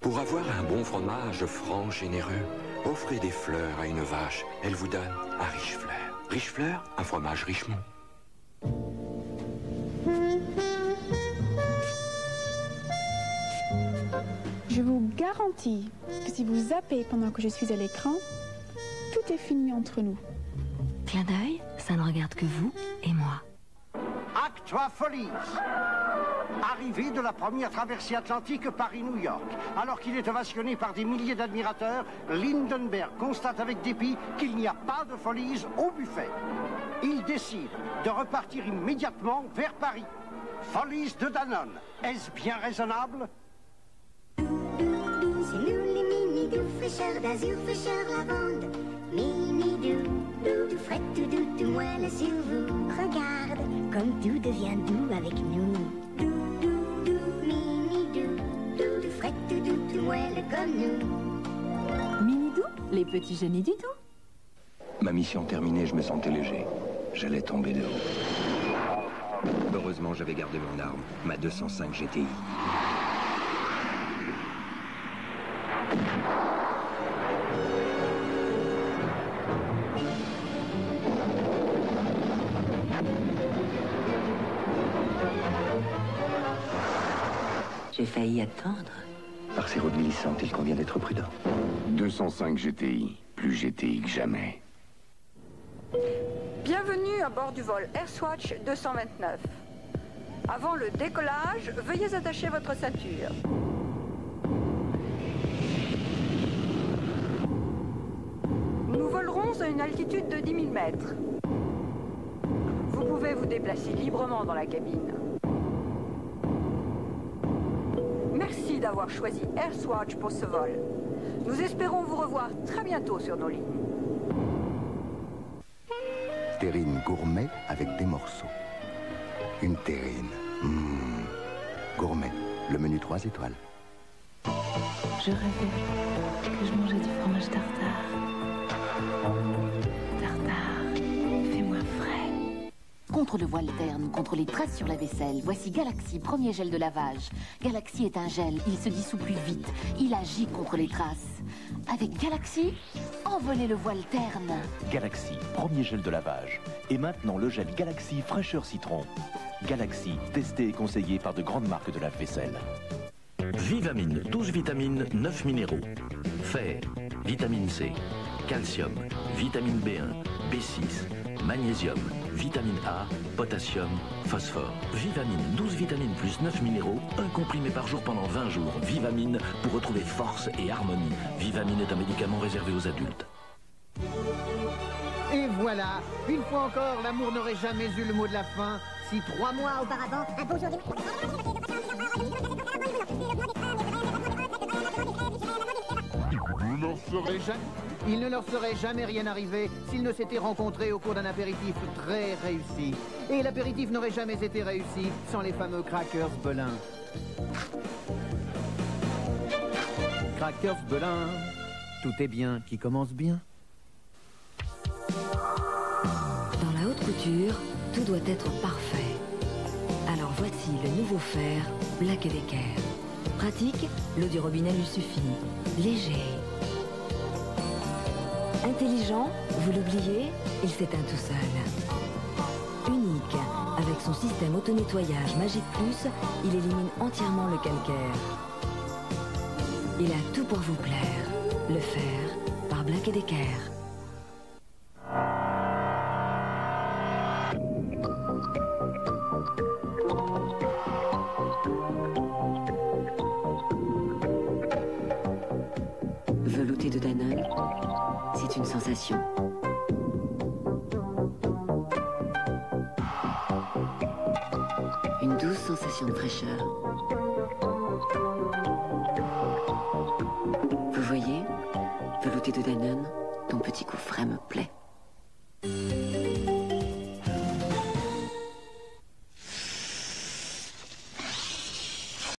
Pour avoir un bon fromage franc, généreux, offrez des fleurs à une vache. Elle vous donne un riche fleur. Riche fleur, un fromage Richemont. Je vous garantis que si vous zappez pendant que je suis à l'écran, tout est fini entre nous. Clin d'œil, ça ne regarde que vous et moi. Acte 3 Folies. Arrivée de la première traversée atlantique Paris-New York. Alors qu'il est ovationné par des milliers d'admirateurs, Lindenberg constate avec dépit qu'il n'y a pas de Folies au buffet. Il décide de repartir immédiatement vers Paris. Folies de Danone. Est-ce bien raisonnable? C'est nous les mini-doux, fraîcheur d'azur, fraîcheur lavande. Mini-doux, doux, tout frais, tout doux, tout moelle sur vous. Regarde, comme tout devient doux avec nous. Doux, doux, doux, mini-doux, doux, tout frais, tout doux, tout moelle comme nous. Mini-doux, les petits génies du doux. Ma mission terminée, je me sentais léger. J'allais tomber de haut. Heureusement, j'avais gardé mon arme, ma 205 GTI. J'ai failli attendre. Par ces routes glissantes, il convient d'être prudent. 205 GTI, plus GTI que jamais. Bienvenue à bord du vol AirSwatch 229. Avant le décollage, veuillez attacher votre ceinture. Nous volerons à une altitude de 10 000 mètres. Vous pouvez vous déplacer librement dans la cabine. D'avoir choisi AirSwatch pour ce vol. Nous espérons vous revoir très bientôt sur nos lignes. Terrine gourmet avec des morceaux. Une terrine. Mmh. Gourmet. Le menu 3 étoiles. Je rêvais que je mangeais du fromage tartare. Tartare, Contre le voile terne, contre les traces sur la vaisselle, voici Galaxy, premier gel de lavage. Galaxy est un gel, il se dissout plus vite, il agit contre les traces. Avec Galaxy, envolez le voile terne. Galaxy, premier gel de lavage. Et maintenant le gel Galaxy fraîcheur citron. Galaxy, testé et conseillé par de grandes marques de lave-vaisselle. Vivamine, 12 vitamines, 9 minéraux. Fer, vitamine C, calcium, vitamine B1, B6, magnésium, vitamine A, potassium, phosphore. Vivamine, 12 vitamines plus 9 minéraux, un comprimé par jour pendant 20 jours. Vivamine pour retrouver force et harmonie. Vivamine est un médicament réservé aux adultes. Et voilà, une fois encore, l'amour n'aurait jamais eu le mot de la fin. Si trois mois auparavant, un beau jour Jamais. Il ne leur serait jamais rien arrivé s'ils ne s'étaient rencontrés au cours d'un apéritif très réussi. Et l'apéritif n'aurait jamais été réussi sans les fameux crackers Belin. Crackers Belin, tout est bien qui commence bien. Dans la haute couture, tout doit être parfait. Alors voici le nouveau fer Black Decker. Pratique, l'eau du robinet lui suffit. Léger. Intelligent, vous l'oubliez, il s'éteint tout seul. Unique, avec son système auto-nettoyage Magic Plus, il élimine entièrement le calcaire. Il a tout pour vous plaire. Le fer par Black Decker. Velouté de Danone, c'est une sensation. Une douce sensation de fraîcheur. Vous voyez, velouté de Danone, ton petit coup frais me plaît.